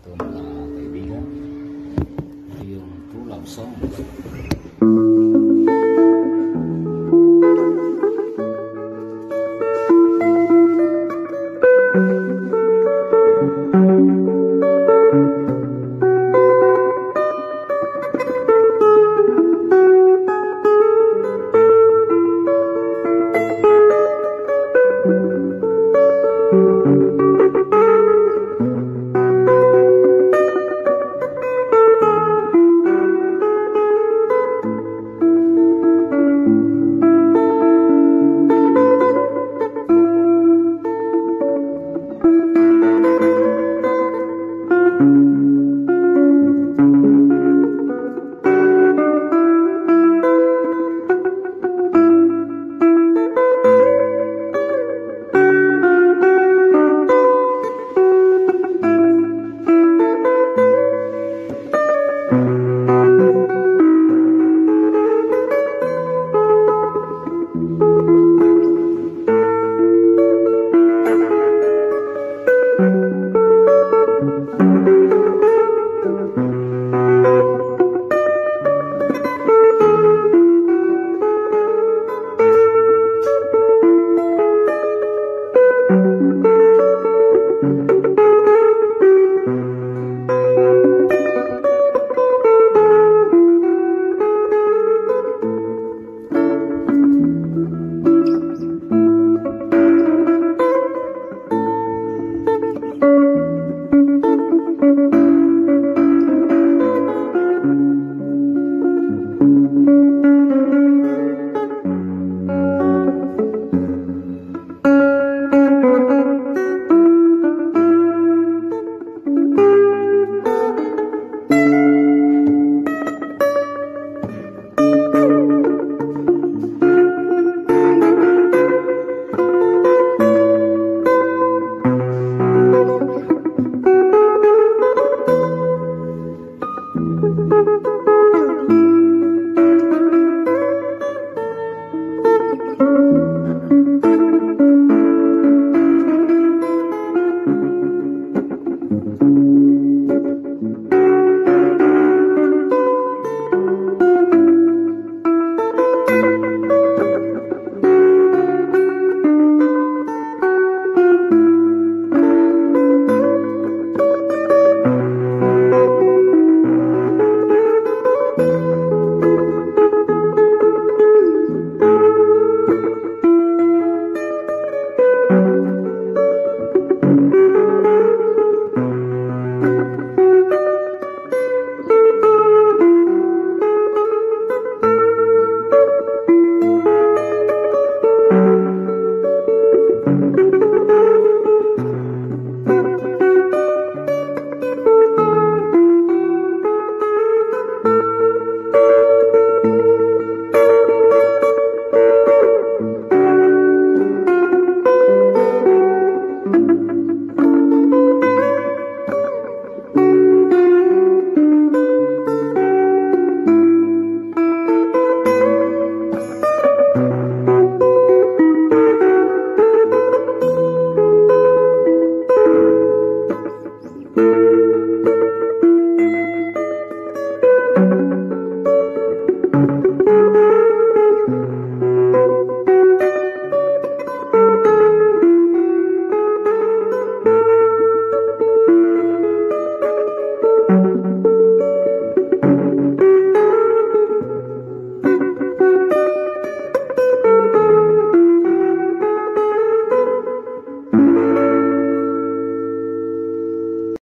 Ito mga kaibigan. Ito yung trú lòng song.